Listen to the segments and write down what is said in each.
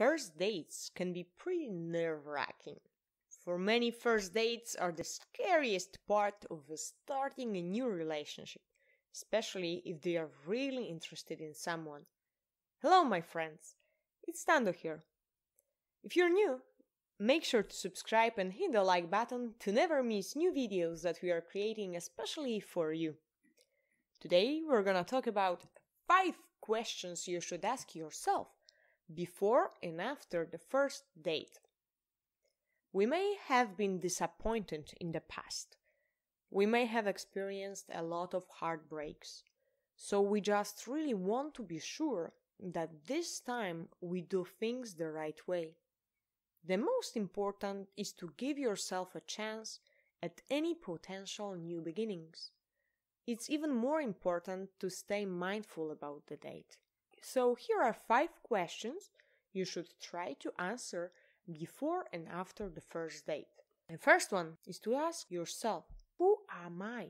First dates can be pretty nerve wracking. For many, first dates are the scariest part of starting a new relationship, especially if they are really interested in someone. Hello, my friends, it's Stando here. If you're new, make sure to subscribe and hit the like button to never miss new videos that we are creating especially for you. Today, we're gonna talk about 5 questions you should ask yourself before and after the first date. We may have been disappointed in the past. We may have experienced a lot of heartbreaks. So we just really want to be sure that this time we do things the right way. The most important is to give yourself a chance at any potential new beginnings. It's even more important to stay mindful about the date. So here are five questions you should try to answer before and after the first date. The first one is to ask yourself, Who am I?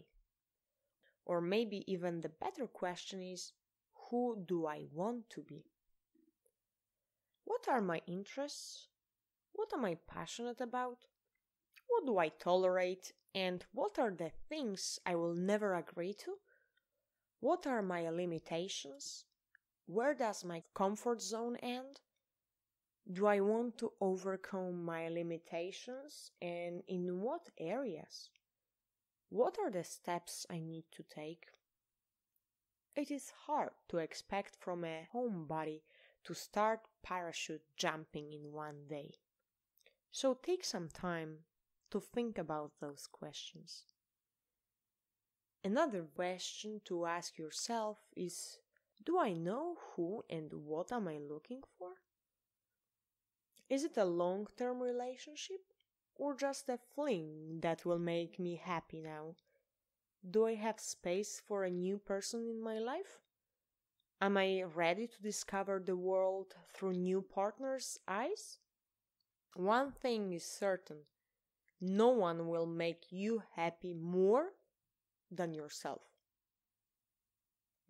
Or maybe even the better question is, Who do I want to be? What are my interests? What am I passionate about? What do I tolerate? And what are the things I will never agree to? What are my limitations? Where does my comfort zone end? Do I want to overcome my limitations and in what areas? What are the steps I need to take? It is hard to expect from a homebody to start parachute jumping in one day. So take some time to think about those questions. Another question to ask yourself is do I know who and what am I looking for? Is it a long term relationship or just a fling that will make me happy now? Do I have space for a new person in my life? Am I ready to discover the world through new partners' eyes? One thing is certain no one will make you happy more than yourself.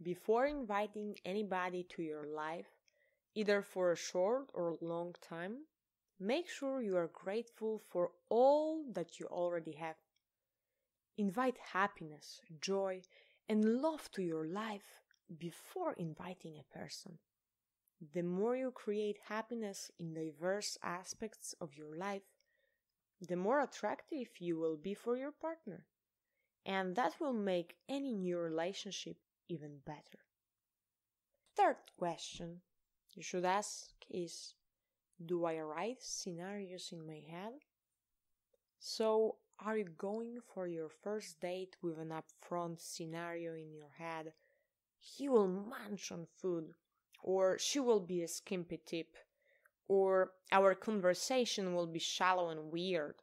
Before inviting anybody to your life, either for a short or long time, make sure you are grateful for all that you already have. Invite happiness, joy, and love to your life before inviting a person. The more you create happiness in diverse aspects of your life, the more attractive you will be for your partner. And that will make any new relationship even better. Third question you should ask is Do I write scenarios in my head? So, are you going for your first date with an upfront scenario in your head? He will munch on food, or she will be a skimpy tip, or our conversation will be shallow and weird,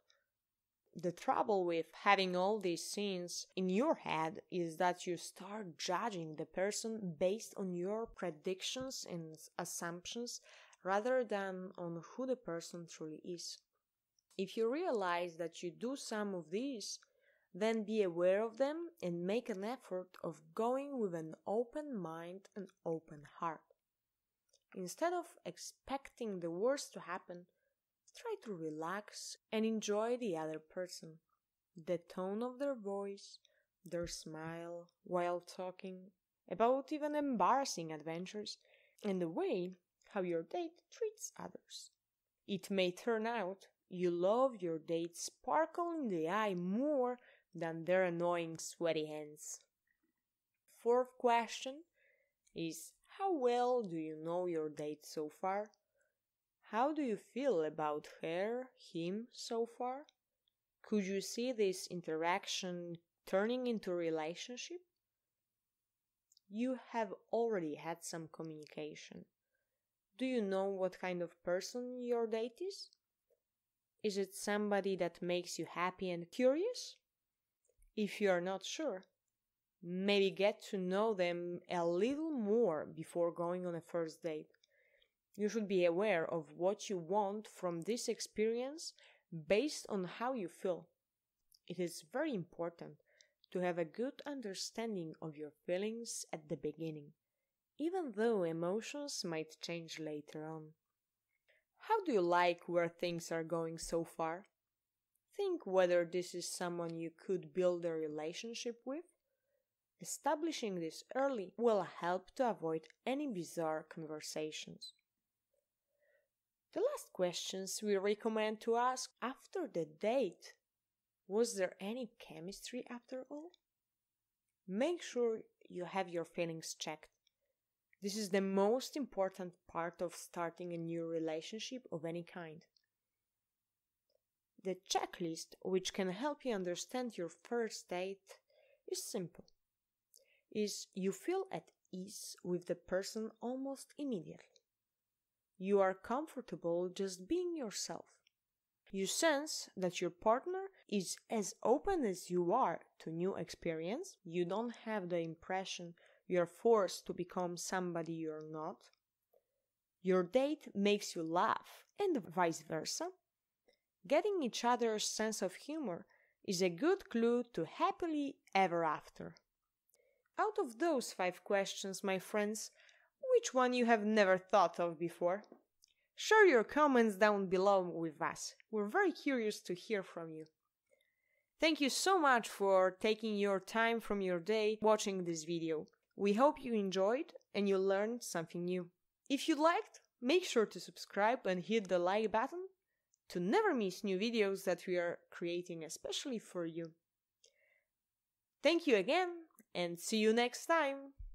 the trouble with having all these scenes in your head is that you start judging the person based on your predictions and assumptions rather than on who the person truly is. If you realize that you do some of these, then be aware of them and make an effort of going with an open mind and open heart. Instead of expecting the worst to happen, try to relax and enjoy the other person, the tone of their voice, their smile while talking about even embarrassing adventures, and the way how your date treats others. It may turn out you love your date sparkle in the eye more than their annoying sweaty hands. Fourth question is How well do you know your date so far? How do you feel about her, him so far? Could you see this interaction turning into a relationship? You have already had some communication. Do you know what kind of person your date is? Is it somebody that makes you happy and curious? If you are not sure, maybe get to know them a little more before going on a first date. You should be aware of what you want from this experience based on how you feel. It is very important to have a good understanding of your feelings at the beginning, even though emotions might change later on. How do you like where things are going so far? Think whether this is someone you could build a relationship with. Establishing this early will help to avoid any bizarre conversations. The last questions we recommend to ask after the date was there any chemistry after all? Make sure you have your feelings checked. This is the most important part of starting a new relationship of any kind. The checklist, which can help you understand your first date, is simple. Is you feel at ease with the person almost immediately. You are comfortable just being yourself. You sense that your partner is as open as you are to new experience. You don't have the impression you're forced to become somebody you're not. Your date makes you laugh, and vice versa. Getting each other's sense of humor is a good clue to happily ever after. Out of those five questions, my friends, which one you have never thought of before? Share your comments down below with us. We're very curious to hear from you. Thank you so much for taking your time from your day watching this video. We hope you enjoyed and you learned something new. If you liked, make sure to subscribe and hit the like button to never miss new videos that we are creating especially for you. Thank you again and see you next time!